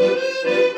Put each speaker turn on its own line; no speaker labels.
Música